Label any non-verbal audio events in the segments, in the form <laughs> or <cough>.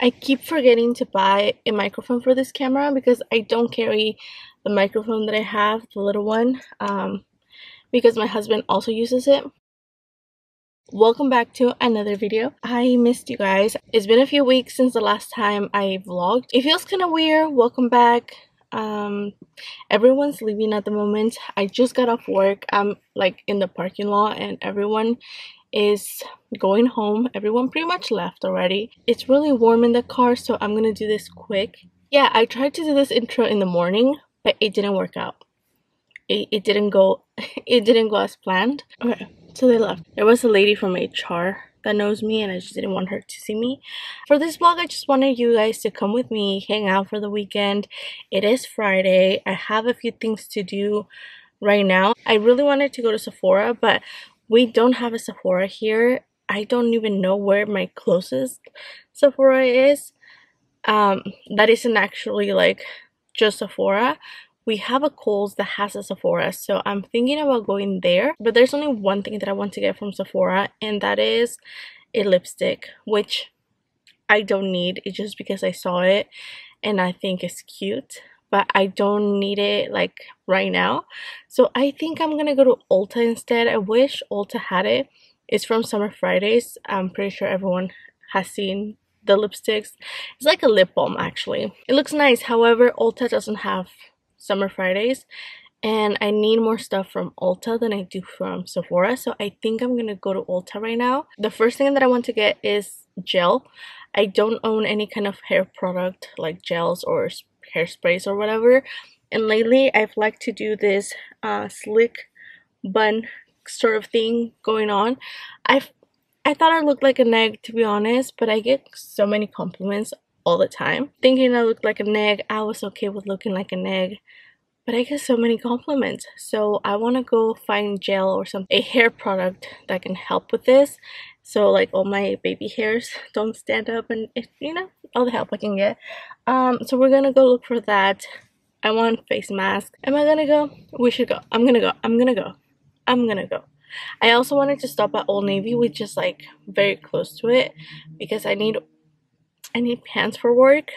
I keep forgetting to buy a microphone for this camera because I don't carry the microphone that I have, the little one, um, because my husband also uses it. Welcome back to another video. I missed you guys. It's been a few weeks since the last time I vlogged. It feels kind of weird. Welcome back. Um, everyone's leaving at the moment. I just got off work. I'm like in the parking lot and everyone is going home. Everyone pretty much left already. It's really warm in the car, so I'm gonna do this quick. Yeah, I tried to do this intro in the morning, but it didn't work out. It, it didn't go <laughs> it didn't go as planned. Okay, so they left. There was a lady from HR that knows me and I just didn't want her to see me. For this vlog, I just wanted you guys to come with me, hang out for the weekend. It is Friday. I have a few things to do right now. I really wanted to go to Sephora, but we don't have a Sephora here. I don't even know where my closest Sephora is. Um, that isn't actually like just Sephora. We have a Kohl's that has a Sephora, so I'm thinking about going there. But there's only one thing that I want to get from Sephora, and that is a lipstick, which I don't need. It's just because I saw it and I think it's cute but I don't need it like right now. So I think I'm gonna go to Ulta instead. I wish Ulta had it. It's from Summer Fridays. I'm pretty sure everyone has seen the lipsticks. It's like a lip balm actually. It looks nice. However, Ulta doesn't have Summer Fridays and I need more stuff from Ulta than I do from Sephora. So I think I'm gonna go to Ulta right now. The first thing that I want to get is gel. I don't own any kind of hair product like gels or hairsprays or whatever. And lately I've liked to do this uh, slick bun sort of thing going on. I've I thought I looked like an egg to be honest but I get so many compliments all the time. Thinking I looked like an egg I was okay with looking like an egg but I get so many compliments. So I want to go find gel or some a hair product that can help with this. So like all my baby hairs don't stand up and it, you know all the help I can get. Um so we're gonna go look for that. I want face mask. Am I gonna go? We should go. I'm gonna go. I'm gonna go. I'm gonna go. I also wanted to stop at Old Navy which is like very close to it because I need I need pants for work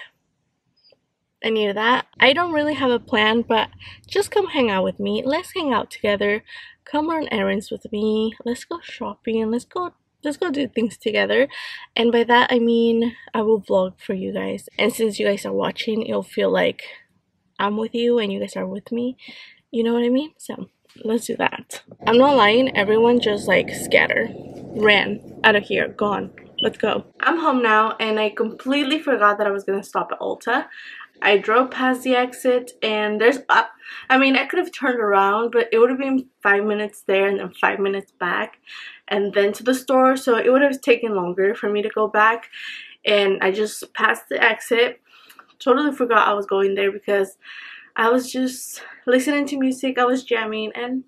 I need that. I don't really have a plan, but just come hang out with me. Let's hang out together. Come run errands with me. Let's go shopping. And let's go let's go do things together. And by that i mean i will vlog for you guys. And since you guys are watching it'll feel like i'm with you and you guys are with me. You know what i mean? So let's do that. I'm not lying. Everyone just like scatter. Ran. Out of here. Gone. Let's go. I'm home now and i completely forgot that i was gonna stop at ulta I drove past the exit and there's uh, I mean I could have turned around but it would have been five minutes there and then five minutes back and then to the store so it would have taken longer for me to go back and I just passed the exit. Totally forgot I was going there because I was just listening to music I was jamming and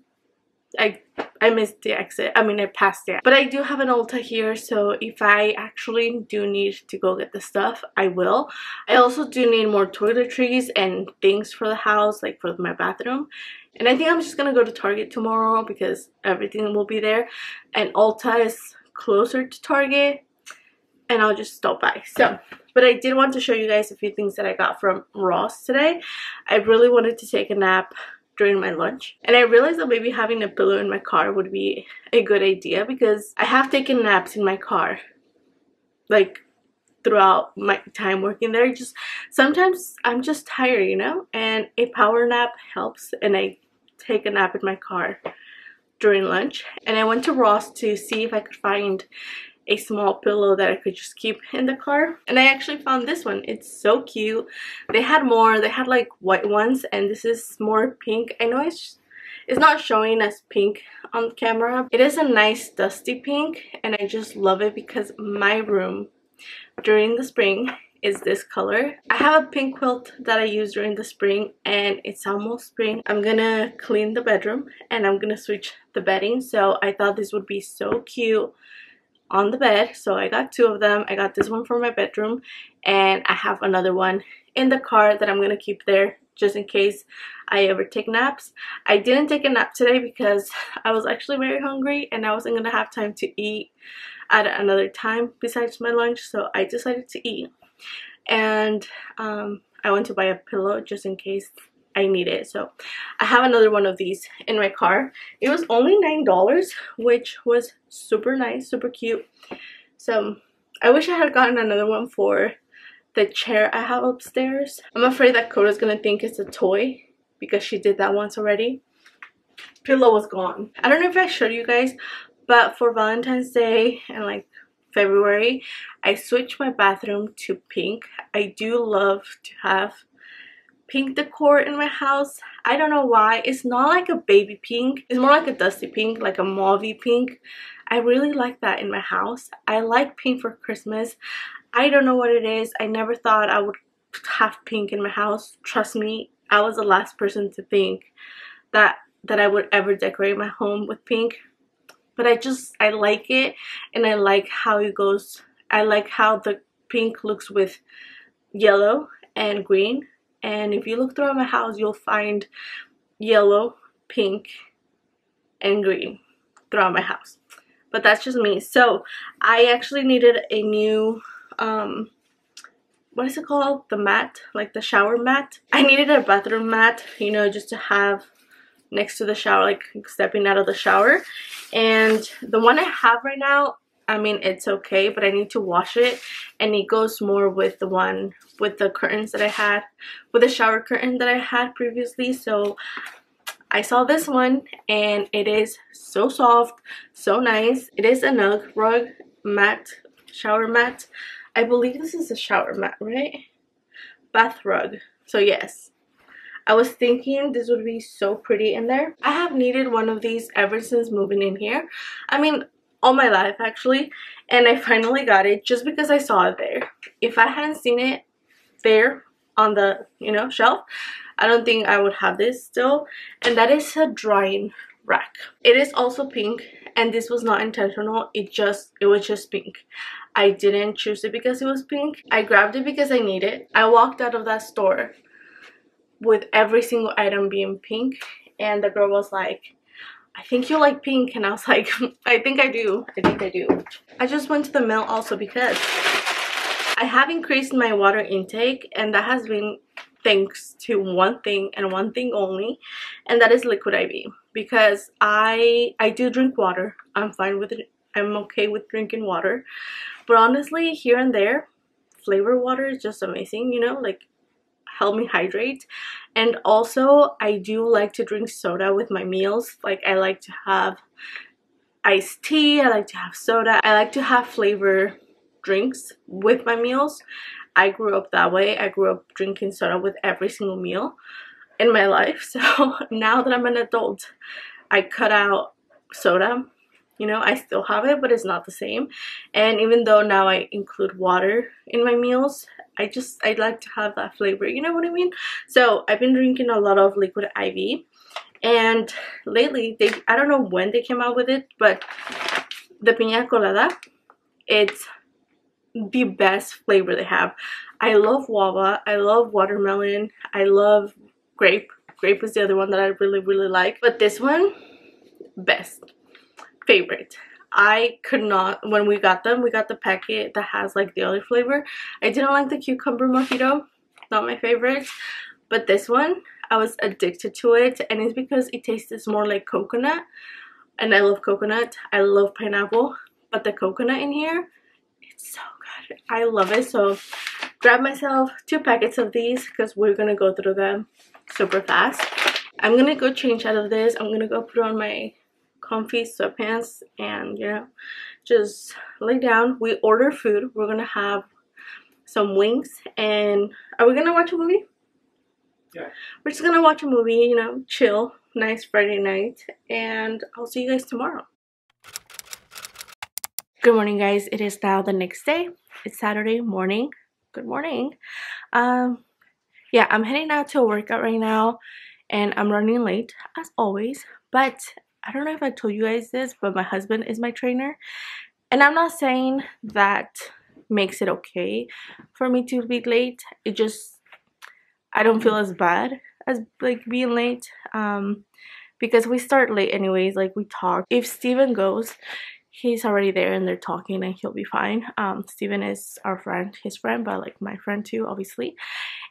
I I missed the exit. I mean, I passed it. But I do have an Ulta here, so if I actually do need to go get the stuff, I will. I also do need more toiletries and things for the house, like for my bathroom. And I think I'm just gonna go to Target tomorrow because everything will be there. And Ulta is closer to Target, and I'll just stop by. So, but I did want to show you guys a few things that I got from Ross today. I really wanted to take a nap during my lunch. And I realized that maybe having a pillow in my car would be a good idea because I have taken naps in my car like throughout my time working there. Just sometimes I'm just tired you know? And a power nap helps and I take a nap in my car during lunch. And I went to Ross to see if I could find a small pillow that I could just keep in the car. And I actually found this one. It's so cute. They had more. They had like white ones and this is more pink. I know it's it's not showing as pink on camera. It is a nice dusty pink and I just love it because my room during the spring is this color. I have a pink quilt that I use during the spring and it's almost spring. I'm gonna clean the bedroom and I'm gonna switch the bedding so I thought this would be so cute on the bed. So I got two of them. I got this one for my bedroom and I have another one in the car that I'm gonna keep there just in case I ever take naps. I didn't take a nap today because <laughs> I was actually very hungry and I wasn't gonna have time to eat at another time besides my lunch so I decided to eat. And um, I went to buy a pillow just in case I need it. So I have another one of these in my car. It was only $9, which was super nice, super cute. So I wish I had gotten another one for the chair I have upstairs. I'm afraid that Coda's gonna think it's a toy because she did that once already. Pillow was gone. I don't know if I showed you guys, but for Valentine's Day and like February, I switched my bathroom to pink. I do love to have pink decor in my house. I don't know why. It's not like a baby pink. It's more like a dusty pink, like a mauve pink. I really like that in my house. I like pink for Christmas. I don't know what it is. I never thought I would have pink in my house. Trust me, I was the last person to think that that I would ever decorate my home with pink. But I just, I like it and I like how it goes. I like how the pink looks with yellow and green. And if you look throughout my house, you'll find yellow, pink, and green throughout my house. But that's just me. So I actually needed a new um what is it called the mat like the shower mat i needed a bathroom mat you know just to have next to the shower like stepping out of the shower and the one i have right now i mean it's okay but i need to wash it and it goes more with the one with the curtains that i had with the shower curtain that i had previously so I saw this one and it is so soft, so nice. It is a Nug rug mat, shower mat. I believe this is a shower mat, right? Bath rug. So yes, I was thinking this would be so pretty in there. I have needed one of these ever since moving in here. I mean, all my life actually. And I finally got it just because I saw it there. If I hadn't seen it there on the, you know, shelf, I don't think I would have this still. And that is a drying rack. It is also pink and this was not intentional. It just, it was just pink. I didn't choose it because it was pink. I grabbed it because I need it. I walked out of that store with every single item being pink and the girl was like, I think you like pink and I was like, <laughs> I think I do. I think I do. I just went to the mail also because I have increased my water intake and that has been thanks to one thing and one thing only and that is liquid IV because I I do drink water. I'm fine with it. I'm okay with drinking water but honestly, here and there, flavor water is just amazing, you know, like help me hydrate. And also, I do like to drink soda with my meals. Like, I like to have iced tea, I like to have soda, I like to have flavor drinks with my meals. I grew up that way. I grew up drinking soda with every single meal in my life. <laughs> So now that I'm an adult, I cut out soda you know I still have it but it's not the same and even though now I include water in my meals I just I like to have that flavor you know what I mean? So I've been drinking a lot of liquid IV and lately they I don't know when they came out with it but the piña colada it's the best flavor they have. I love guava I love watermelon I love grape. Grape is the other one that I really really like but this one best favorite. I could not, when we got them, we got the packet that has like the other flavor. I didn't like the cucumber mojito, not my favorite. But this one, I was addicted to it and it's because it tastes more like coconut. And I love coconut, I love pineapple, but the coconut in here, it's so good. I love it. So grab myself two packets of these because we're gonna go through them super fast. I'm gonna go change out of this. I'm gonna go put on my comfy sweatpants and you know just lay down. We order food. We're gonna have some wings. And are we gonna watch a movie? Yeah. We're just gonna watch a movie you know chill nice friday night. And i'll see you guys tomorrow. Good morning guys. It is now the next day. It's saturday morning. Good morning. Um yeah i'm heading out to a workout right now and i'm running late as always. But I don't know if I told you guys this, but my husband is my trainer. And I'm not saying that makes it okay for me to be late. It just, I don't feel as bad as like being late. Um, because we start late anyways, like we talk. If Steven goes, he's already there and they're talking and he'll be fine. Um, Steven is our friend, his friend, but like my friend too, obviously.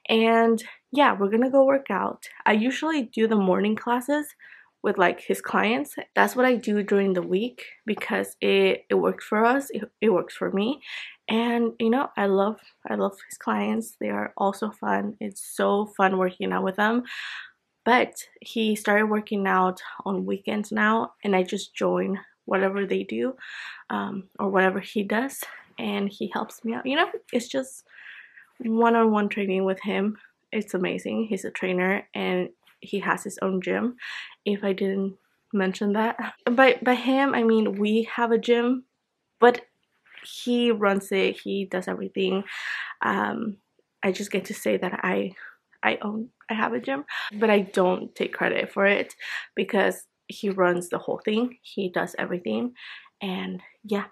And yeah, we're gonna go work out. I usually do the morning classes with like his clients. That's what I do during the week because it, it works for us, it, it works for me. And you know, I love I love his clients. They are also fun. It's so fun working out with them. But he started working out on weekends now and I just join whatever they do um, or whatever he does and he helps me out. You know, it's just one-on-one -on -one training with him. It's amazing. He's a trainer and he has his own gym if I didn't mention that. By, by him, I mean we have a gym, but he runs it, he does everything. Um, I just get to say that I I own I have a gym, but I don't take credit for it because he runs the whole thing. He does everything. And yeah.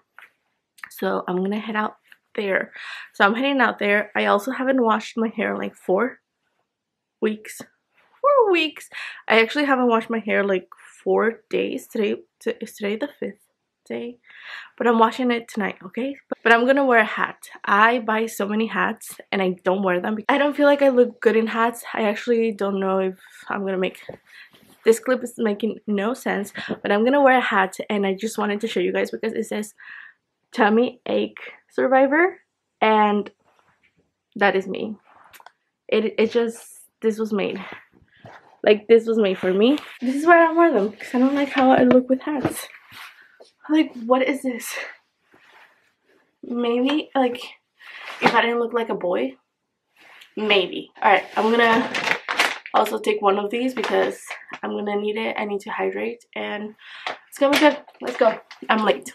So I'm gonna head out there. So I'm heading out there. I also haven't washed my hair in like four weeks. Weeks. I actually haven't washed my hair like four days. Today is today the fifth day. But I'm washing it tonight, okay? But I'm gonna wear a hat. I buy so many hats and I don't wear them. I don't feel like I look good in hats. I actually don't know if I'm gonna make this clip is making no sense but i'm gonna wear a hat and i just wanted to show you guys because it says tummy ache survivor and that is me it, it just this was made like this was made for me. This is why i don't wear them because i don't like how i look with hats. Like what is this? Maybe like if i didn't look like a boy maybe. All right i'm gonna also take one of these because i'm gonna need it. I need to hydrate and it's gonna be good. Let's go. I'm late.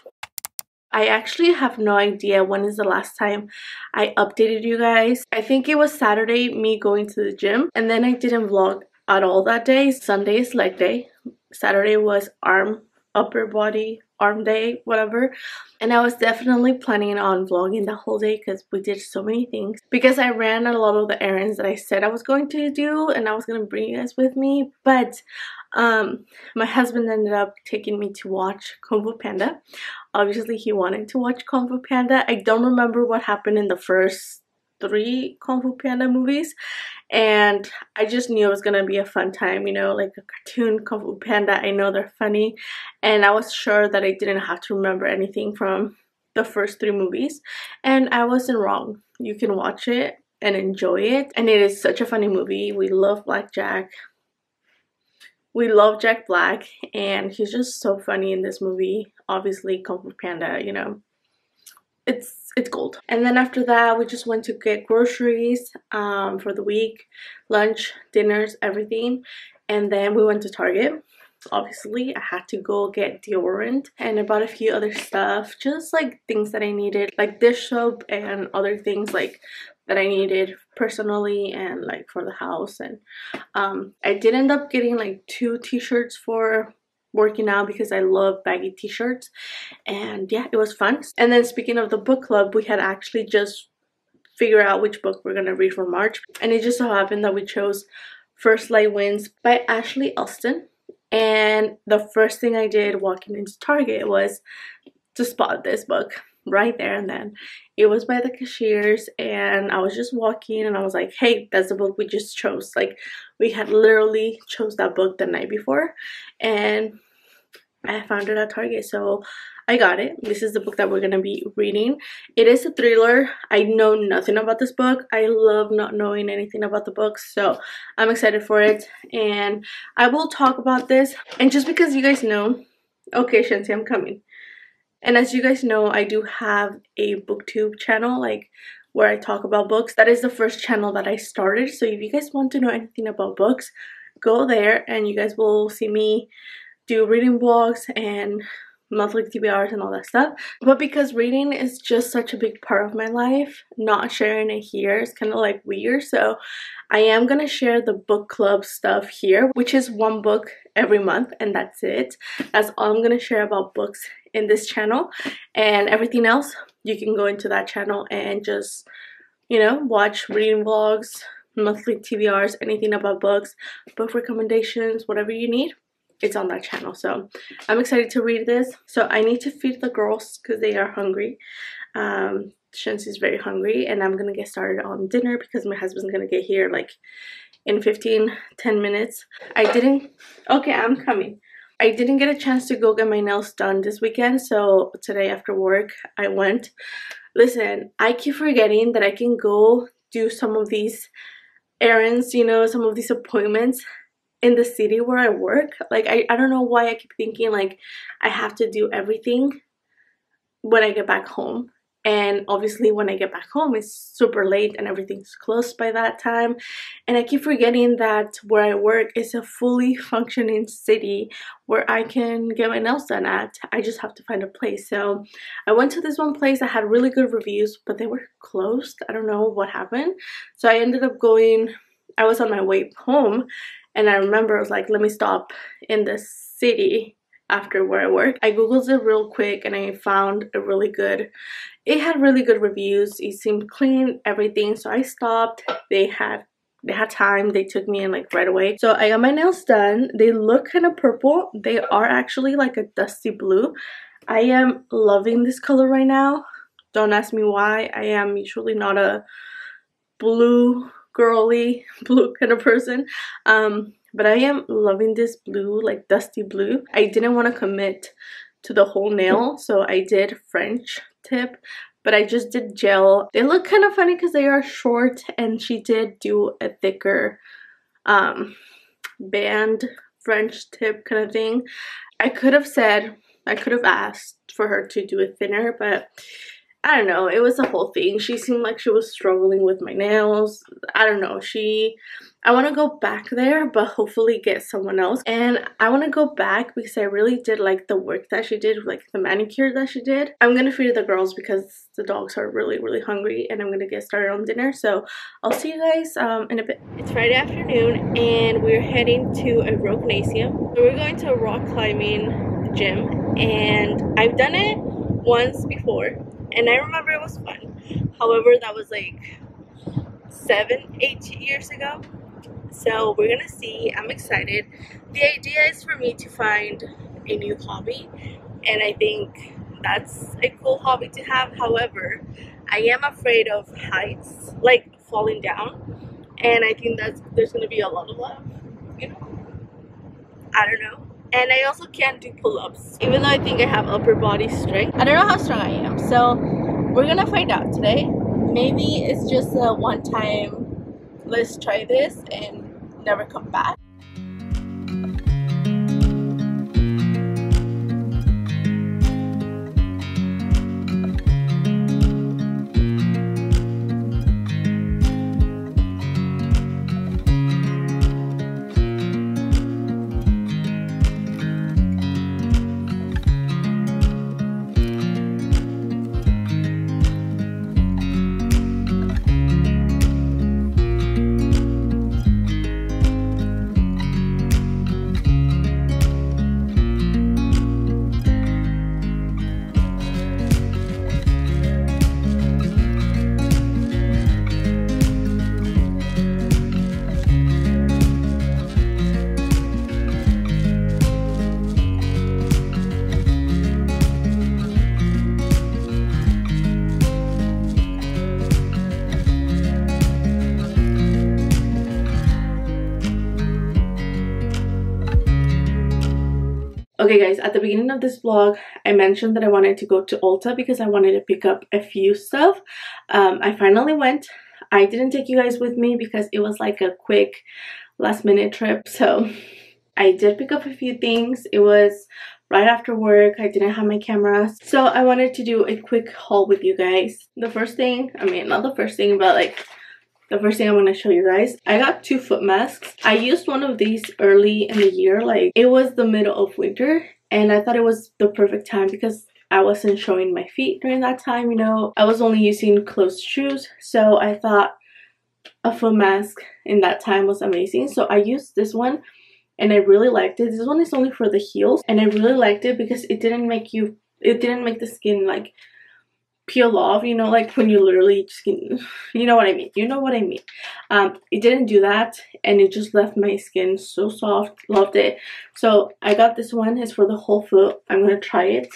I actually have no idea when is the last time I updated you guys. I think it was Saturday me going to the gym and then I didn't vlog at all that day. Sunday is leg day. Saturday was arm, upper body, arm day, whatever. And I was definitely planning on vlogging the whole day because we did so many things. Because I ran a lot of the errands that I said I was going to do and I was going to bring you guys with me. But um, my husband ended up taking me to watch Kung Fu Panda. Obviously, he wanted to watch Kung Fu Panda. I don't remember what happened in the first three Kung Fu Panda movies and I just knew it was gonna be a fun time, you know, like a cartoon Kung Fu Panda. I know they're funny, and I was sure that I didn't have to remember anything from the first three movies, and I wasn't wrong. You can watch it and enjoy it, and it is such a funny movie. We love Black Jack. We love Jack Black, and he's just so funny in this movie. Obviously, Kung Fu Panda, you know, it's it's gold. And then after that we just went to get groceries um, for the week lunch dinners everything. And then we went to target. Obviously i had to go get deodorant and i bought a few other stuff just like things that i needed like dish soap and other things like that i needed personally and like for the house. And um, i did end up getting like two t-shirts for working out because I love baggy t-shirts. And yeah it was fun. And then speaking of the book club we had actually just figured out which book we're gonna read for March. And it just so happened that we chose First Lie Wins by Ashley Elston. And the first thing I did walking into Target was to spot this book right there and then. It was by the cashiers and I was just walking and I was like, hey, that's the book we just chose. Like we had literally chose that book the night before. And I found it at Target. So I got it. This is the book that we're going to be reading. It is a thriller. I know nothing about this book. I love not knowing anything about the book. So I'm excited for it. And I will talk about this. And just because you guys know, okay, Shanti, I'm coming. And as you guys know, I do have a booktube channel like where I talk about books. That is the first channel that I started. So if you guys want to know anything about books, go there and you guys will see me do reading blogs and monthly TBRs and all that stuff. But because reading is just such a big part of my life, not sharing it here is kind of like weird. So I am going to share the book club stuff here, which is one book every month and that's it. That's all I'm going to share about books in this channel and everything else you can go into that channel and just you know watch reading vlogs monthly TBRs anything about books book recommendations whatever you need it's on that channel. So I'm excited to read this. So I need to feed the girls because they are hungry. Um, Shensi's very hungry and I'm gonna get started on dinner because my husband's gonna get here like in 15 10 minutes I didn't okay I'm coming I didn't get a chance to go get my nails done this weekend so today after work I went listen I keep forgetting that I can go do some of these errands you know some of these appointments in the city where I work like I, I don't know why I keep thinking like I have to do everything when I get back home. And obviously when I get back home it's super late and everything's closed by that time. And I keep forgetting that where I work is a fully <laughs> functioning city where I can get my nails done at. I just have to find a place. So I went to this one place that had really good reviews but they were closed. I don't know what happened. So I ended up going I was on my way home and I remember I was like let me stop in the city after where I work. I googled it real quick and I found a really good it had really good reviews. It seemed clean everything. So i stopped. They had they had time. They took me in like right away. So i got my nails done. They look kind of purple. They are actually like a dusty blue. I am loving this color right now. Don't ask me why. I am usually not a blue girly <laughs> blue kind of person um but i am loving this blue like dusty blue i didn't want to commit to the whole nail so I did French tip but I just did gel. They look kind of funny because they are short and she did do a thicker um, band French tip kind of thing. I could have said, I could have asked for her to do it thinner but I don't know, it was a whole thing. She seemed like she was struggling with my nails. I don't know, she, I want to go back there, but hopefully get someone else. And I want to go back because I really did like the work that she did, like the manicure that she did. I'm going to feed the girls because the dogs are really, really hungry and I'm going to get started on dinner. So I'll see you guys um, in a bit. It's Friday afternoon and we're heading to a rock So we're going to a rock climbing gym and I've done it once before and I remember it was fun. However, that was like seven, eight years ago. So we're gonna see. I'm excited. The idea is for me to find a new hobby, and I think that's a cool hobby to have. However, I am afraid of heights, like falling down, and I think that's there's gonna be a lot of love. You know, I don't know and I also can't do pull-ups even though I think I have upper body strength. I don't know how strong I am so we're gonna find out today. Maybe it's just a one time let's try this and never come back Okay guys, at the beginning of this vlog, I mentioned that I wanted to go to Ulta because I wanted to pick up a few stuff. Um, I finally went. I didn't take you guys with me because it was like a quick last minute trip. So <laughs> I did pick up a few things. It was right after work. I didn't have my camera. So I wanted to do a quick haul with you guys. The first thing, I mean not the first thing, but like the first thing I'm going to show you guys. I got two foot masks. I used one of these early in the year. Like it was the middle of winter and I thought it was the perfect time because I wasn't showing my feet during that time, you know. I was only using closed shoes. So I thought a foot mask in that time was amazing. So I used this one and I really liked it. This one is only for the heels and I really liked it because it didn't make you, it didn't make the skin like peel off you know like when you literally just you know what i mean you know what i mean. Um it didn't do that and it just left my skin so soft loved it. So i got this one it's for the whole foot i'm gonna try it.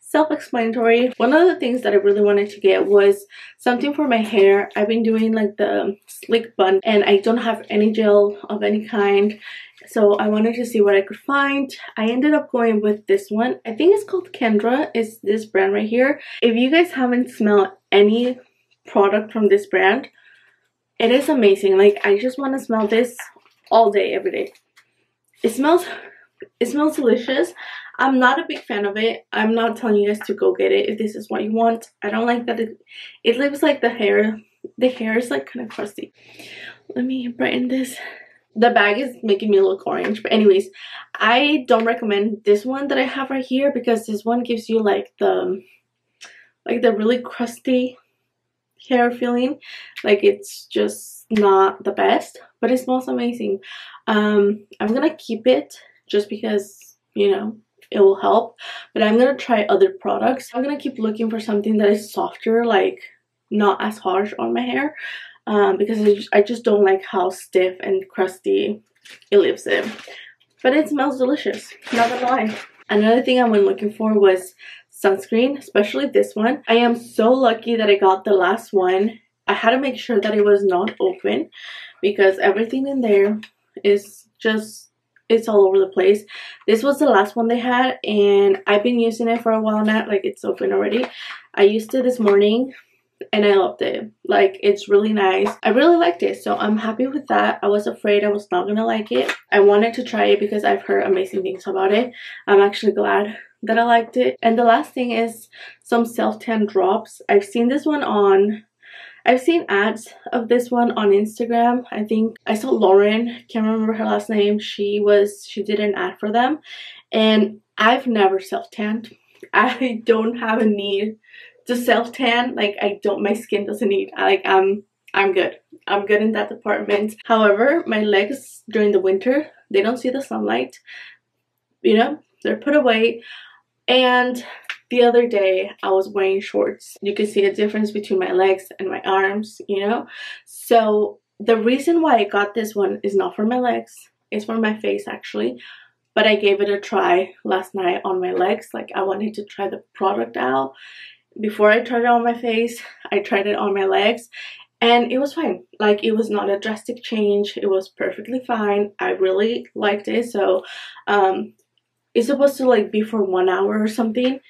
Self-explanatory. One of the things that i really wanted to get was something for my hair. I've been doing like the slick bun and i don't have any gel of any kind so I wanted to see what I could find. I ended up going with this one. I think it's called Kendra. It's this brand right here. If you guys haven't smelled any product from this brand, it is amazing. Like I just want to smell this all day, every day. It smells, it smells delicious. I'm not a big fan of it. I'm not telling you guys to go get it if this is what you want. I don't like that it, it leaves like the hair, the hair is like kind of crusty. Let me brighten this the bag is making me look orange. But anyways i don't recommend this one that i have right here because this one gives you like the like the really crusty hair feeling. Like it's just not the best but it smells amazing. Um i'm gonna keep it just because you know it will help. But i'm gonna try other products. I'm gonna keep looking for something that is softer like not as harsh on my hair um, because I just, I just don't like how stiff and crusty it leaves it. But it smells delicious, not gonna lie. Another thing I went looking for was sunscreen, especially this one. I am so lucky that I got the last one. I had to make sure that it was not open because everything in there is just it's all over the place this was the last one they had and i've been using it for a while now like it's open already i used it this morning and I loved it. Like, it's really nice. I really liked it, so I'm happy with that. I was afraid I was not gonna like it. I wanted to try it because I've heard amazing things about it. I'm actually glad that I liked it. And the last thing is some self-tan drops. I've seen this one on I've seen ads of this one on Instagram. I think I saw Lauren, can't remember her last name. She was she did an ad for them and I've never self-tanned. <laughs> I don't have a need to self tan like I don't my skin doesn't need like I'm I'm good. I'm good in that department. However my legs during the winter they don't see the sunlight you know they're put away. And the other day I was wearing shorts. You can see a difference between my legs and my arms you know? So the reason why I got this one is not for my legs it's for my face actually. But I gave it a try last night on my legs like I wanted to try the product out before I tried it on my face, I tried it on my legs and it was fine. Like it was not a drastic change. It was perfectly fine. I really liked it. So um, it's supposed to like be for one hour or something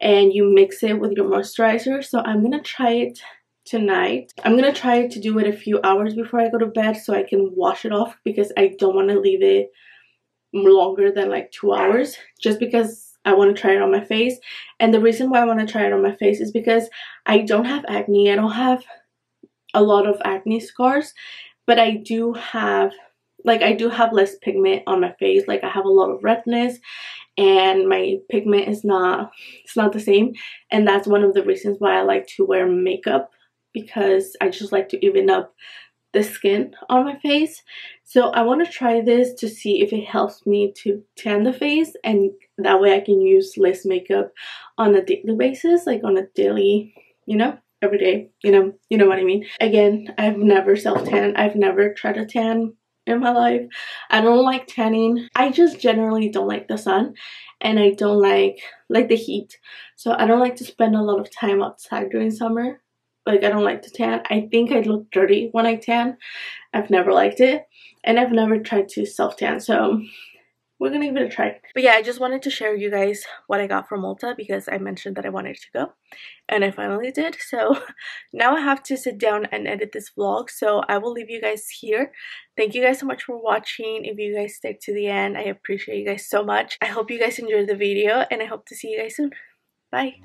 and you mix it with your moisturizer. So I'm gonna try it tonight. I'm gonna try to do it a few hours before I go to bed so I can wash it off because I don't want to leave it longer than like two hours just because I want to try it on my face. And the reason why I want to try it on my face is because I don't have acne. I don't have a lot of acne scars, but I do have like I do have less pigment on my face. Like I have a lot of redness and my pigment is not it's not the same and that's one of the reasons why I like to wear makeup because I just like to even up the skin on my face. So I want to try this to see if it helps me to tan the face and that way I can use less makeup on a daily basis, like on a daily, you know, every day, you know, you know what I mean. Again, I've never self-tan. I've never tried a tan in my life. I don't like tanning. I just generally don't like the sun and I don't like like the heat. So I don't like to spend a lot of time outside during summer like I don't like to tan. I think I look dirty when I tan. I've never liked it and I've never tried to self tan so we're gonna give it a try. But yeah, I just wanted to share you guys what I got from Ulta because I mentioned that I wanted to go and I finally did. So <laughs> now I have to sit down and edit this vlog. So I will leave you guys here. Thank you guys so much for watching. If you guys stick to the end, I appreciate you guys so much. I hope you guys enjoyed the video and I hope to see you guys soon. Bye.